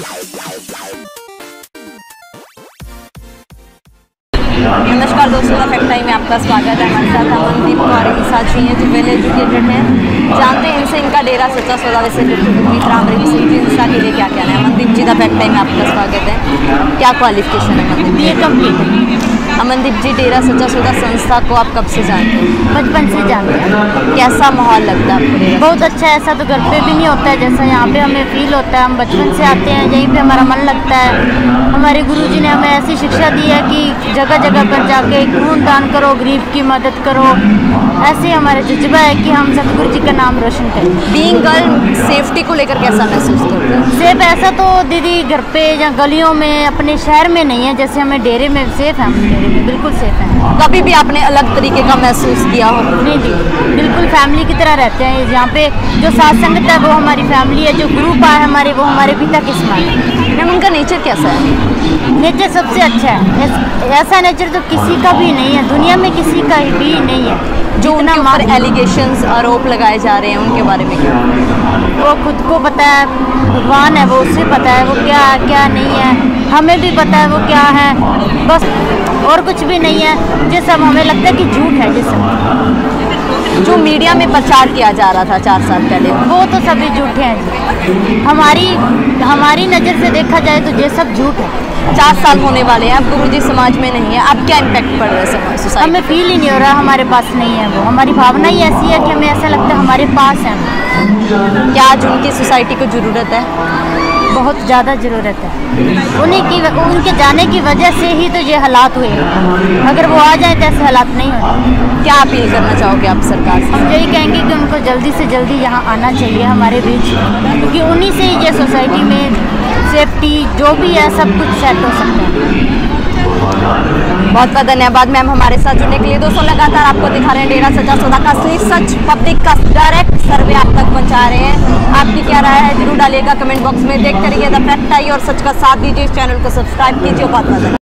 नमस्कार दोस्तों का फैक्ट टाइम में आपका स्वागत है। हमारे साथ अमनदीप और साथ जी हैं, जो वेल एजुकेटेड हैं। जानते हैं इनसे इनका डेरा सच्चा सौदा। वैसे सिंह जी इंसा के लिए क्या कहना है। अमनदीप जी का फैक्ट टाइम में आपका स्वागत है। क्या क्वालिफिकेशन है B A complete Amandeep ji Dera Sachcha Sauda संस्था को आप कब से जानते हैं? बचपन से जानते हैं। कैसा माहौल लगता है? बहुत अच्छा है ऐसा तो घर पे भी नहीं होता है जैसा यहाँ पे हमें फील होता है। हम बचपन से आते हैं यहीं पे हमारा मन लगता है। हमारे गुरुजी ने हमें ऐसी शिक्षा दी है कि जगह जगह पर जाके खून दान करो गरीब की मदद करो। ऐसे हमारा जज्बा है कि हम सतगुरु जी का नाम रोशन करें। बीइंग गर्ल सेफ्टी को लेकर कैसा महसूस करते हैं? सेफ़ ऐसा तो दीदी घर पे या गलियों में अपने शहर में नहीं है जैसे हमें डेरे में सेफ़ है हम डेरे बिल्कुल सेफ़ है। कभी भी आपने अलग तरीके का महसूस किया हो? नहीं जी बिल्कुल फैमिली की तरह रहते हैं। यहाँ पे जो साथ संगत है वो हमारी फैमिली है जो ग्रुप आए हमारे वो हमारे पिता के समान। है मैम उनका नेचर कैसा है? नेचर सबसे अच्छा है। ऐसा नेचर तो किसी का भी नहीं है। दुनिया में किसी का भी नहीं है। जो उन उनके ऊपर एलिगेशन आरोप लगाए जा रहे हैं उनके बारे में क्या? वो खुद को पता है भगवान है वो उसे पता है वो क्या है क्या नहीं है हमें भी पता है वो क्या है बस और कुछ भी नहीं है ये सब हमें लगता है कि झूठ है ये सब। जो मीडिया में प्रचार किया जा रहा था चार साल पहले वो तो सभी झूठे हैं हमारी हमारी नज़र से देखा जाए तो ये सब झूठ है। चार साल होने वाले हैं अब गुरु जी समाज में नहीं है अब क्या इम्पैक्ट पड़ रहा है समाज सोसाइटी हमें फील ही नहीं हो रहा हमारे पास नहीं है वो। हमारी भावना ही ऐसी है कि हमें ऐसा लगता है हमारे पास है। क्या आज उनकी सोसाइटी को ज़रूरत है? बहुत ज़्यादा ज़रूरत है। उन्हीं की उनके जाने की वजह से ही तो ये हालात हुए। हैं। अगर वो आ जाए तो ऐसे हालात नहीं होते। क्या अपील करना चाहोगे आप सरकार से? हम यही कहेंगे कि उनको जल्दी से जल्दी यहाँ आना चाहिए हमारे बीच। क्योंकि उन्हीं से ही ये सोसाइटी में सेफ्टी, जो भी है, सब कुछ सेट हो सकता है। बहुत बहुत धन्यवाद मैम हमारे साथ जुड़ने के लिए। दोस्तों, लगातार आपको दिखा रहे हैं डेरा सजा सौदा का सच पब्लिक का डायरेक्ट सर्वे आप तक पहुँचा रहे हैं। आपकी क्या राय है, ज़रूर डालिएगा कमेंट बॉक्स में। देख रहिए द फैक्ट आई और सच का साथ दीजिए। इस चैनल को सब्सक्राइब कीजिए। बहुत बहुत